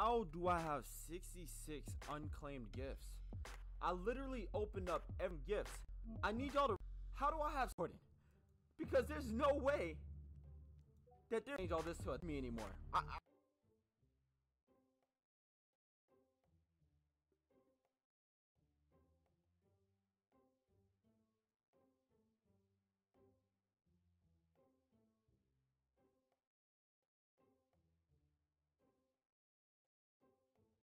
How do I have 66 unclaimed gifts? I literally opened up every gifts. I need y'all to. How do I have Jordan? Because there's no way that they're change all this to me anymore. I, I